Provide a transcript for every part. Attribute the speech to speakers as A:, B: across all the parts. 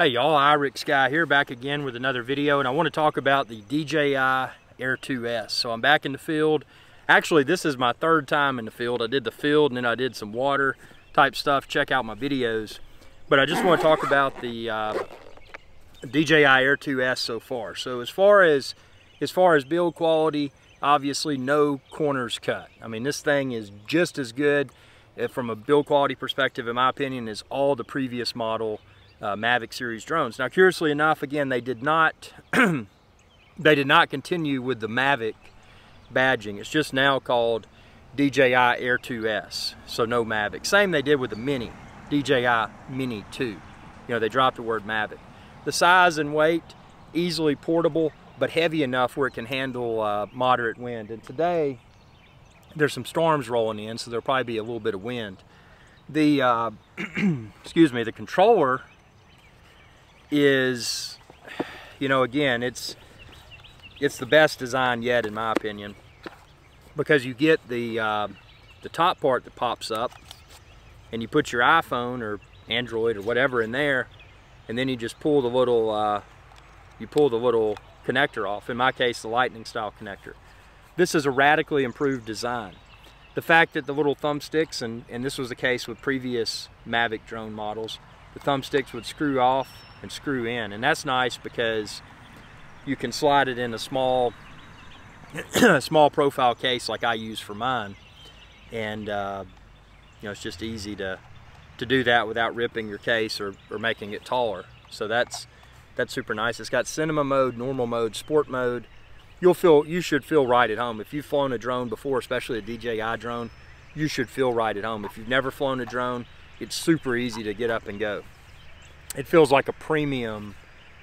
A: Hey y'all, Irix Guy here back again with another video and I want to talk about the DJI Air 2S. So I'm back in the field. Actually, this is my third time in the field. I did the field and then I did some water type stuff. Check out my videos. But I just want to talk about the uh, DJI Air 2S so far. So as far as as far as build quality, obviously no corners cut. I mean, this thing is just as good uh, from a build quality perspective, in my opinion, as all the previous model uh, Mavic series drones. Now, curiously enough, again, they did not they did not continue with the Mavic badging. It's just now called DJI Air 2S, so no Mavic. Same they did with the Mini, DJI Mini 2. You know, they dropped the word Mavic. The size and weight, easily portable, but heavy enough where it can handle uh, moderate wind. And today, there's some storms rolling in, so there'll probably be a little bit of wind. The, uh, excuse me, the controller is, you know, again, it's it's the best design yet in my opinion. Because you get the uh, the top part that pops up and you put your iPhone or Android or whatever in there and then you just pull the little uh, you pull the little connector off. In my case the lightning style connector. This is a radically improved design. The fact that the little thumbsticks and, and this was the case with previous Mavic drone models the thumbsticks would screw off and screw in. And that's nice because you can slide it in a small, small profile case like I use for mine. And, uh, you know, it's just easy to, to do that without ripping your case or, or making it taller. So that's, that's super nice. It's got cinema mode, normal mode, sport mode. You'll feel, you should feel right at home. If you've flown a drone before, especially a DJI drone, you should feel right at home. If you've never flown a drone, it's super easy to get up and go it feels like a premium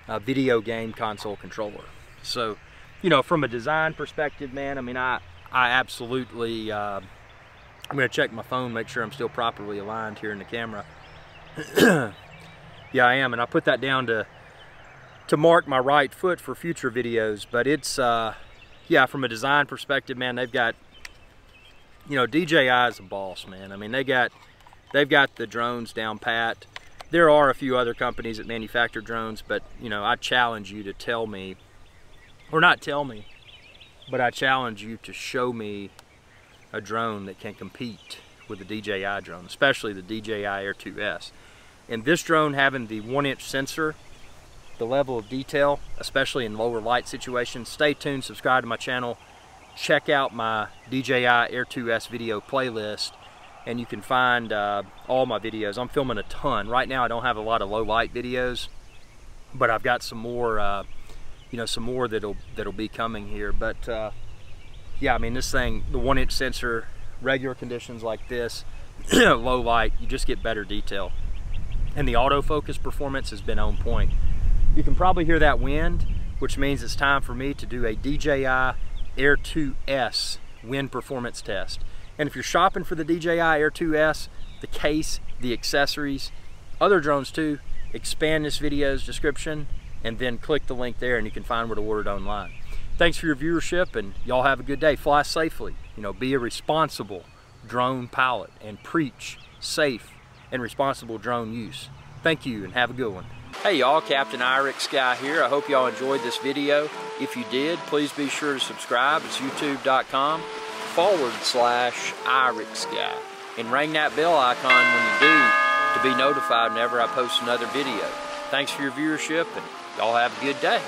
A: uh, video game console controller. So, you know, from a design perspective, man, I mean, I, I absolutely, uh, I'm going to check my phone, make sure I'm still properly aligned here in the camera. yeah, I am. And I put that down to, to mark my right foot for future videos. But it's, uh, yeah, from a design perspective, man, they've got, you know, DJI is a boss, man. I mean, they got, they've got the drones down pat there are a few other companies that manufacture drones, but you know, I challenge you to tell me, or not tell me, but I challenge you to show me a drone that can compete with the DJI drone, especially the DJI Air 2S. And this drone having the one inch sensor, the level of detail, especially in lower light situations, stay tuned, subscribe to my channel, check out my DJI Air 2S video playlist and you can find uh, all my videos. I'm filming a ton. Right now I don't have a lot of low light videos, but I've got some more, uh, you know, some more that'll, that'll be coming here. But uh, yeah, I mean this thing, the one inch sensor, regular conditions like this, low light, you just get better detail. And the autofocus performance has been on point. You can probably hear that wind, which means it's time for me to do a DJI Air 2S wind performance test. And if you're shopping for the DJI Air 2S, the case, the accessories, other drones too, expand this video's description and then click the link there and you can find where to order it online. Thanks for your viewership and y'all have a good day. Fly safely. You know, be a responsible drone pilot and preach safe and responsible drone use. Thank you and have a good one. Hey y'all, Captain Irix Guy here. I hope y'all enjoyed this video. If you did, please be sure to subscribe. It's youtube.com forward slash Irix guy. And ring that bell icon when you do to be notified whenever I post another video. Thanks for your viewership and y'all have a good day.